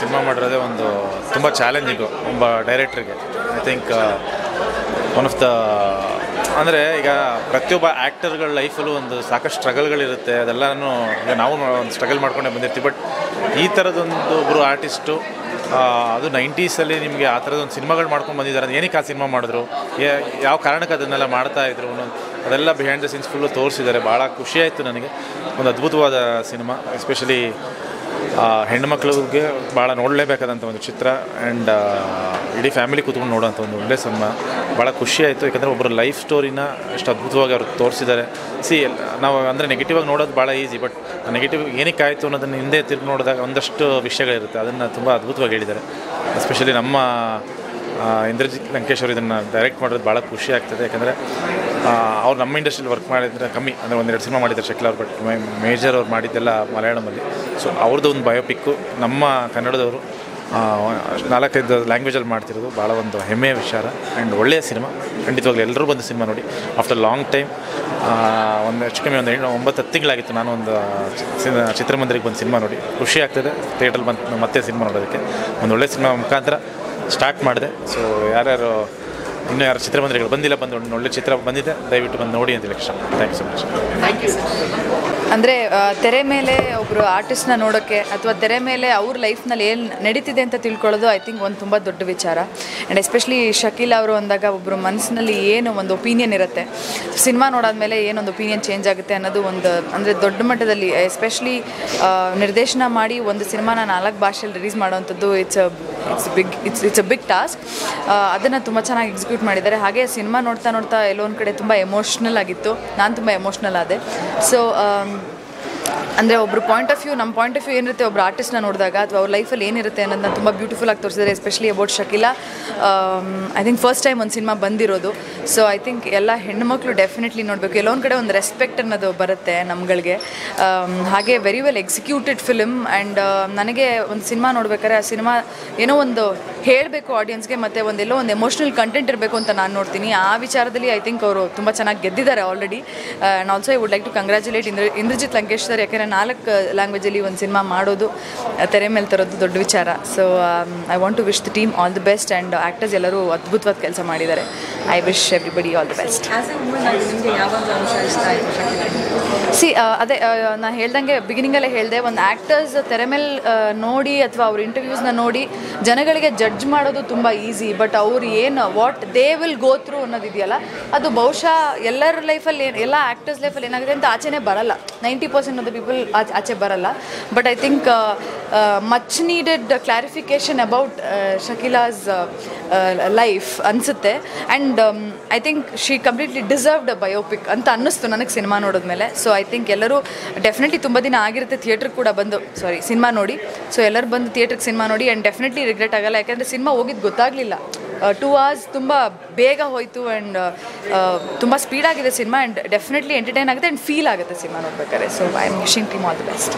Cinema ಮಾಡಿರೋದೇ ಒಂದು ತುಂಬ challenging ಒಬ್ಬ ಡೈರೆಕ್ಟ್ರಿಗೆ I think one of the ಅಂದರೆ ಈಗ ಪ್ರತಿಯೊಬ್ಬ ಆ್ಯಕ್ಟರ್ಗಳ ಲೈಫಲ್ಲೂ ಒಂದು ಸಾಕಷ್ಟು ಸ್ಟ್ರಗಲ್ಗಳಿರುತ್ತೆ ಅದೆಲ್ಲನೂ ಈಗ ನಾವು ಒಂದು ಸ್ಟ್ರಗಲ್ ಮಾಡ್ಕೊಂಡೇ ಬಂದಿರ್ತೀವಿ. ಬಟ್ ಈ ಥರದೊಂದು ಒಬ್ಬರು ಆರ್ಟಿಸ್ಟು ಅದು ನೈಂಟೀಸಲ್ಲಿ ನಿಮಗೆ ಆ ಥರದೊಂದು ಸಿನಿಮಾಗಳು ಮಾಡ್ಕೊಂಡು ಬಂದಿದ್ದಾರೆ. ಏನಕ್ಕೆ ಆ ಸಿನಿಮಾ ಮಾಡಿದ್ರು? ಯಾವ ಕಾರಣಕ್ಕೆ ಅದನ್ನೆಲ್ಲ ಮಾಡ್ತಾ ಇದ್ರು ಅದೆಲ್ಲ ಬಿಹೈಂಡ್ ದ ಸೀನ್ಸ್ ಫುಲ್ಲು ತೋರಿಸಿದ್ದಾರೆ. ಭಾಳ ಖುಷಿಯಾಯಿತು ನನಗೆ. ಒಂದು ಅದ್ಭುತವಾದ ಸಿನಿಮಾ ಎಸ್ಪೆಷಲಿ ಹೆಣ್ಮಕ್ಳಿಗೆ ಭಾಳ ನೋಡಲೇಬೇಕಾದಂಥ ಒಂದು ಚಿತ್ರ ಆ್ಯಂಡ್ ಇಡೀ ಫ್ಯಾಮಿಲಿ ಕೂತ್ಕೊಂಡು ನೋಡೋಂಥ ಒಂದು ಒಳ್ಳೆ ಸಿನಿಮಾ. ಭಾಳ ಖುಷಿಯಾಯಿತು ಯಾಕಂದರೆ ಒಬ್ಬರ ಲೈಫ್ ಸ್ಟೋರಿನ ಎಷ್ಟು ಅದ್ಭುತವಾಗಿ ಅವರು ತೋರಿಸಿದ್ದಾರೆ. ಸಿ ನಾವು ಅಂದರೆ ನೆಗೆಟಿವಾಗಿ ನೋಡೋದು ಭಾಳ ಈಸಿ ಬಟ್ ನೆಗೆಟಿವ್ ಏನಕ್ಕೆ ಆಯಿತು ಅನ್ನೋದನ್ನು ಹಿಂದೆ ತಿರುಗಿ ನೋಡಿದಾಗ ಒಂದಷ್ಟು ವಿಷಯಗಳಿರುತ್ತೆ, ಅದನ್ನು ತುಂಬ ಅದ್ಭುತವಾಗಿ ಹೇಳಿದ್ದಾರೆ. ಎಸ್ಪೆಷಲಿ ನಮ್ಮ ಇಂದ್ರಜಿತ್ ಲಂಕೇಶ್ ಅವರು ಇದನ್ನು ಡೈರೆಕ್ಟ್ ಮಾಡೋದು ಭಾಳ ಖುಷಿ ಆಗ್ತದೆ. ಯಾಕಂದರೆ ಅವ್ರು ನಮ್ಮ ಇಂಡಸ್ಟ್ರಿಯಲ್ಲಿ ವರ್ಕ್ ಮಾಡಿದ್ರೆ ಕಮ್ಮಿ. ಅಂದರೆ ಒಂದೆರಡು ಸಿನಿಮಾ ಮಾಡಿದ್ದಾರೆ ಶಕ್ಲ ಅವ್ರು ಬಟ್ ಮೇಜರ್ ಅವ್ರು ಮಾಡಿದ್ದೆಲ್ಲ ಮಲಯಾಳಮಲ್ಲಿ. ಸೊ ಅವ್ರದ್ದು ಒಂದು ಬಯೋಪಿಕ್ಕು ನಮ್ಮ ಕನ್ನಡದವರು ನಾಲ್ಕೈದು ಲ್ಯಾಂಗ್ವೇಜಲ್ಲಿ ಮಾಡ್ತಿರೋದು. ಭಾಳ ಒಂದು ಹೆಮ್ಮೆಯ ವಿಚಾರ ಆ್ಯಂಡ್ ಒಳ್ಳೆಯ ಸಿನಿಮಾ. ಖಂಡಿತವಾಗ್ಲೂ ಎಲ್ಲರೂ ಬಂದು ಸಿನಿಮಾ ನೋಡಿ. ಆಫ್ಟರ್ ಲಾಂಗ್ ಟೈಮ್ ಒಂದು ಹೆಚ್ಚು ಕಮ್ಮಿ ಒಂದು ಎಂಟು ಒಂಬತ್ತು, ಹತ್ತು ತಿಂಗಳಾಗಿತ್ತು ನಾನು ಒಂದು ಚಿತ್ರಮಂದಿರಕ್ಕೆ ಬಂದು ಸಿನಿಮಾ ನೋಡಿ. ಖುಷಿ ಆಗ್ತದೆ. ಥಿಯೇಟ್ರಲ್ಲಿ ಬಂದು ಮತ್ತೆ ಸಿನಿಮಾ ನೋಡೋದಕ್ಕೆ. ಒಂದು ಒಳ್ಳೆಯ ಸಿನಿಮಾ ಮುಖಾಂತರ ಸ್ಟಾರ್ಟ್ ಮಾಡಿದೆ. ಸೊ ಯಾರ್ಯಾರು ಇನ್ನೂ ಯಾರು ಚಿತ್ರಮಂದಿರಗಳು ಬಂದಿಲ್ಲ, ಬಂದು ಒಂದು ಒಳ್ಳೆ ಚಿತ್ರ ಬಂದಿದೆ, ದಯವಿಟ್ಟು ಬಂದು ನೋಡಿ ಅಂತ ಇಷ್ಟ ಥ್ಯಾಂಕ್ ಯು ಸೊ ಮಚ್ ಅಂದರೆ ತೆರೆ ಮೇಲೆ ಒಬ್ಬರು ಆರ್ಟಿಸ್ಟ್ನ ನೋಡೋಕ್ಕೆ ಅಥವಾ ತೆರೆ ಮೇಲೆ ಅವ್ರ ಲೈಫ್ನಲ್ಲಿ ಏನು ನಡೀತಿದೆ ಅಂತ ತಿಳ್ಕೊಳ್ಳೋದು ಐ ಥಿಂಕ್ ಒಂದು ತುಂಬ ದೊಡ್ಡ ವಿಚಾರ. ಆ್ಯಂಡ್ ಎಸ್ಪೆಷಲಿ ಶಕೀಲ್ ಅವರು ಅಂದಾಗ ಒಬ್ಬರು ಮನಸ್ಸಿನಲ್ಲಿ ಏನು ಒಂದು ಒಪಿನಿಯನ್ ಇರುತ್ತೆ. ಸಿನಿಮಾ ನೋಡಾದ್ಮೇಲೆ ಏನೊಂದು ಒಪಿನಿಯನ್ ಚೇಂಜ್ ಆಗುತ್ತೆ ಅನ್ನೋದು ಒಂದು, ಅಂದರೆ ದೊಡ್ಡ ಮಟ್ಟದಲ್ಲಿ ಎಸ್ಪೆಷಲಿ ನಿರ್ದೇಶನ ಮಾಡಿ ಒಂದು ಸಿನಿಮಾನ ನಾಲ್ಕು ಭಾಷೆಯಲ್ಲಿ release ಮಾಡೋವಂಥದ್ದು it's it's big it's it's a big task ಅದನ್ನು ತುಂಬ ಚೆನ್ನಾಗಿ ಎಕ್ಸಿಕ್ಯೂಟ್ ಮಾಡಿದ್ದಾರೆ. ಹಾಗೆ ಸಿನಿಮಾ ನೋಡ್ತಾ ನೋಡ್ತಾ ಎಲ್ಲೋ ಒಂದು ಕಡೆ ತುಂಬ ಎಮೋಷ್ನಲ್ ಆಗಿತ್ತು. ನಾನು ತುಂಬ ಎಮೋಷ್ನಲ್ ಆದೆ. ಸೊ ಅಂದರೆ ಒಬ್ಬರು ಪಾಯಿಂಟ್ ಆಫ್ ವ್ಯೂ ನಮ್ಮ ಪಾಯಿಂಟ್ ಆಫ್ ವ್ಯೂ ಏನಿರುತ್ತೆ ಒಬ್ಬರು ಆರ್ಟಿಸ್ಟ್ನ ನೋಡಿದಾಗ ಅಥವಾ ಅವ್ರ ಲೈಫಲ್ಲಿ ಏನಿರುತ್ತೆ ಅನ್ನೋದನ್ನ ತುಂಬ ಬ್ಯೂಟಿಫುಲ್ ಆಗಿ ತೋರಿಸಿದ್ರೆ especially about Shakila. I think first time ಒಂದು ಸಿನಿಮಾ ಬಂದಿರೋದು. ಸೊ ಐ ಥಿಂಕ್ ಎಲ್ಲ ಹೆಣ್ಮಕ್ಳು ಡೆಫಿನೆಟ್ಲಿ ನೋಡಬೇಕು. ಎಲ್ಲೊಂದು ಕಡೆ ಒಂದು ರೆಸ್ಪೆಕ್ಟ್ ಅನ್ನೋದು ಬರುತ್ತೆ ನಮ್ಗಳಿಗೆ. ಹಾಗೆ very well executed film and ನನಗೆ ಒಂದು ಸಿನಿಮಾ ನೋಡ್ಬೇಕಾದ್ರೆ ಆ ಸಿನಿಮಾ ಏನೋ ಒಂದು ಹೇಳಬೇಕು ಆಡಿಯನ್ಸ್ಗೆ ಮತ್ತು ಒಂದೆಲ್ಲೋ ಒಂದು ಎಮೋಷ್ನಲ್ ಕಂಟೆಂಟ್ ಇರಬೇಕು ಅಂತ ನಾನು ನೋಡ್ತೀನಿ. ಆ ವಿಚಾರದಲ್ಲಿ ಐ ಥಿಂಕ್ ಅವರು ತುಂಬ ಚೆನ್ನಾಗಿ ಗೆದ್ದಿದ್ದಾರೆ already and also I would like to congratulate Indra, Indrajit Lankesh ಯಾಕೆಂದರೆ ನಾಲ್ಕು ಲ್ಯಾಂಗ್ವೇಜಲ್ಲಿ ಒಂದು ಸಿನಿಮಾ ಮಾಡೋದು ತೆರೆ ಮೇಲೆ ತರೋದು ದೊಡ್ಡ ವಿಚಾರ. So I want to wish the team all the best and actors ಎಲ್ಲರೂ ಅದ್ಭುತವಾದ ಕೆಲಸ ಮಾಡಿದ್ದಾರೆ. I wish everybody all the best C ಅದೇ ನಾನು ಹೇಳ್ದಂಗೆ ಬಿಗಿನಿಂಗಲ್ಲೇ ಹೇಳಿದೆ, ಒಂದು ಆ್ಯಕ್ಟರ್ಸ್ ತೆರೆ ಮೇಲೆ ನೋಡಿ ಅಥವಾ ಅವ್ರ ಇಂಟರ್ವ್ಯೂಸ್ನ ನೋಡಿ ಜನಗಳಿಗೆ ಜಡ್ಜ್ ಮಾಡೋದು ತುಂಬ ಈಸಿ ಬಟ್ ಅವ್ರು ಏನು what they will go through ಅನ್ನೋದಿದೆಯಲ್ಲ, ಅದು ಬಹುಶಃ ಎಲ್ಲರ ಲೈಫಲ್ಲಿ ಏನು, ಎಲ್ಲ ಆ್ಯಕ್ಟರ್ಸ್ ಲೈಫಲ್ಲಿ ಏನಾಗುತ್ತೆ ಅಂತ ಆಚೆನೇ ಬರಲ್ಲ. Ninety percent of the people ಆಚೆ ಬರಲ್ಲ. But I think much needed clarification about Shakila's life ಅನಿಸುತ್ತೆ. And I think she completely deserved biopic ಅಂತ ಅನ್ನಿಸ್ತು ನನಗೆ ಸಿನಿಮಾ ನೋಡಿದ್ಮೇಲೆ. ಸೊ ಐ ಥಿಂಕ್ ಎಲ್ಲರೂ ಡೆಫಿನೆಟ್ಲಿ ತುಂಬ ದಿನ ಆಗಿರುತ್ತೆ ಥಿಯೇಟ್ರಿಗೆ ಕೂಡ ಬಂದು. ಸಾರಿ ಸಿನಿಮಾ ನೋಡಿ. ಸೊ ಎಲ್ಲರೂ ಬಂದು ಥಿಯೇಟ್ರಿಗೆ ಸಿನಿಮಾ ನೋಡಿ ಆ್ಯಂಡ್ ಡೆಫಿನೆಟ್ಲಿ ರಿಗ್ರೆಟ್ ಆಗಲ್ಲ. ಯಾಕಂದರೆ ಸಿನಿಮಾ ಹೋಗಿದ್ದು ಗೊತ್ತಾಗಲಿಲ್ಲ. ಟೂ ಅವರ್ಸ್ ತುಂಬ ಬೇಗ ಹೋಯಿತು ಆ್ಯಂಡ್ ತುಂಬ ಸ್ಪೀಡಾಗಿದೆ ಸಿನಿಮಾ ಆ್ಯಂಡ್ ಡೆಫಿನೆಟ್ಲಿ ಎಂಟರ್ಟೈನ್ ಆಗುತ್ತೆ ಆ್ಯಂಡ್ ಫೀಲ್ ಆಗುತ್ತೆ ಸಿನಿಮಾ ನೋಡ್ಬೇಕಾದ್ರೆ. So I am wishing team all the best